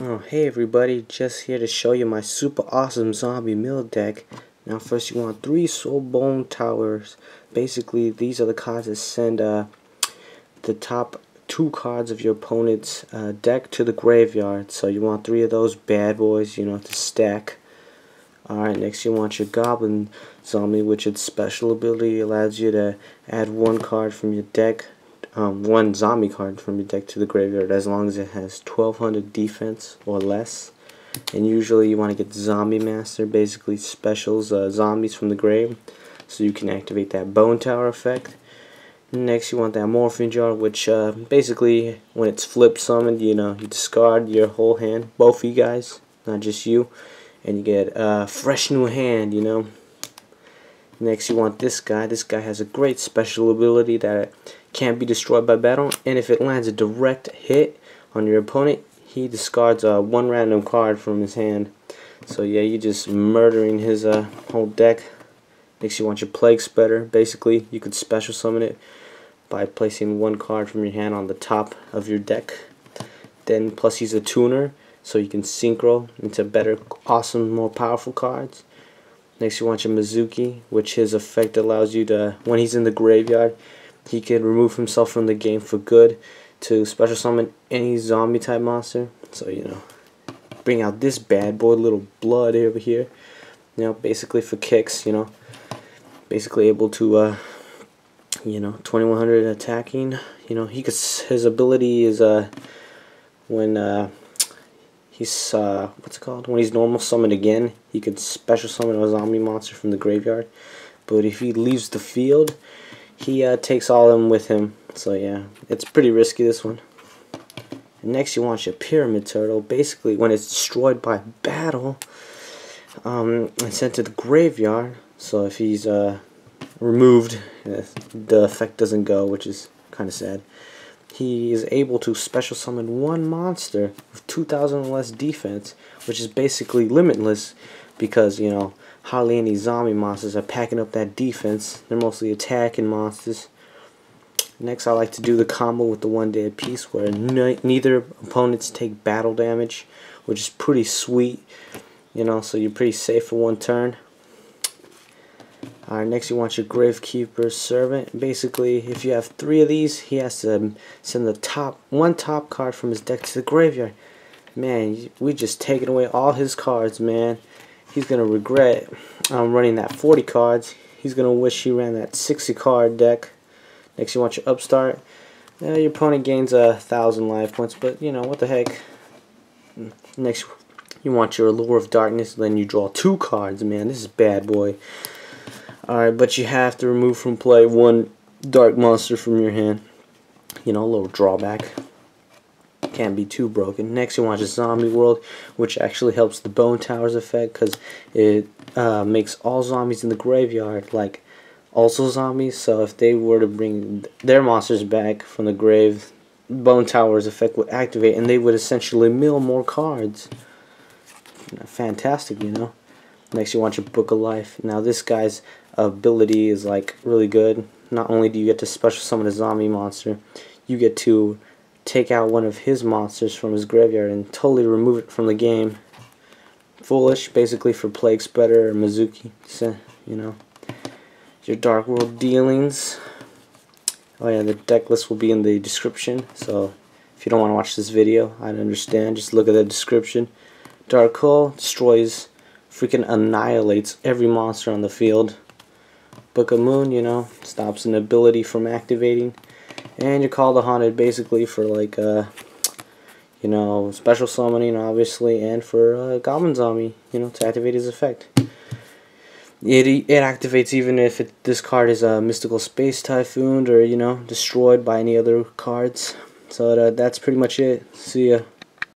Oh hey everybody, just here to show you my super awesome zombie mill deck. Now first you want three soul bone towers. Basically these are the cards that send uh, the top two cards of your opponent's uh, deck to the graveyard. So you want three of those bad boys, you know, to stack. Alright, next you want your goblin zombie, which its special ability allows you to add one card from your deck um, one zombie card from your deck to the graveyard as long as it has 1200 defense or less. And usually you want to get Zombie Master, basically specials uh, zombies from the grave, so you can activate that Bone Tower effect. Next you want that Morphing Jar, which uh, basically when it's flip summoned, you know, you discard your whole hand, both of you guys, not just you, and you get a fresh new hand, you know. Next you want this guy. This guy has a great special ability that can't be destroyed by battle, and if it lands a direct hit on your opponent, he discards uh, one random card from his hand. So yeah, you're just murdering his uh, whole deck. Makes you want your Plague Spreader. Basically, you could special summon it by placing one card from your hand on the top of your deck. Then plus he's a tuner, so you can synchro into better, awesome, more powerful cards. Next you want your Mezuki, which his effect allows you to, when he's in the graveyard, he can remove himself from the game for good to special summon any zombie type monster. So, you know, bring out this bad boy, Il Blud over here. You know, basically for kicks, you know. Basically able to, uh, you know, 2100 attacking. You know, he could, his ability is, uh, when, uh, he's uh, what's it called? When he's normal summoned again, he could special summon a zombie monster from the graveyard. But if he leaves the field, he uh, takes all of them with him. So yeah, it's pretty risky this one. And next you want your pyramid turtle. Basically, when it's destroyed by battle, um, and sent to the graveyard. So if he's uh, removed, the effect doesn't go, which is kind of sad he is able to special summon one monster with 2,000 or less defense, which is basically limitless because, you know, hardly any zombie monsters are packing up that defense. They're mostly attacking monsters. Next, I like to do the combo with the One Day of Peace where neither opponents take battle damage, which is pretty sweet, you know, so you're pretty safe for one turn. Alright, next you want your Gravekeeper Servant. Basically, if you have three of these, he has to send the top one top card from his deck to the graveyard. Man, we just taken away all his cards, man. He's going to regret um, running that 40 cards. He's going to wish he ran that 60 card deck. Next, you want your Upstart. Your opponent gains a thousand life points, but you know, what the heck. Next, you want your Allure of Darkness, then you draw two cards, man. This is bad boy. Alright, but you have to remove from play one dark monster from your hand. You know, a little drawback. Can't be too broken. Next, you want your Zombie World, which actually helps the Bone Towers effect because it uh, makes all zombies in the graveyard like also zombies. So if they were to bring their monsters back from the grave, Bone Towers effect would activate and they would essentially mill more cards. Fantastic, you know. Next, you want your Book of Life. Now, this guy's ability is like really good. Not only do you get to special summon a zombie monster, you get to take out one of his monsters from his graveyard and totally remove it from the game. Foolish, basically for Plague Spreader or Mezuki, you know. Your Dark World dealings. Oh yeah, the deck list will be in the description, so if you don't want to watch this video, I understand. Just look at the description. Dark Hole destroys, freaking annihilates every monster on the field. Book of Moon, you know, stops an ability from activating. And you call the Haunted basically for like, uh, you know, special summoning obviously, and for uh, Goblin Zombie, you know, to activate his effect. It, it activates even if it, this card is a Mystical Space Typhoon or, you know, destroyed by any other cards. So that, that's pretty much it. See ya.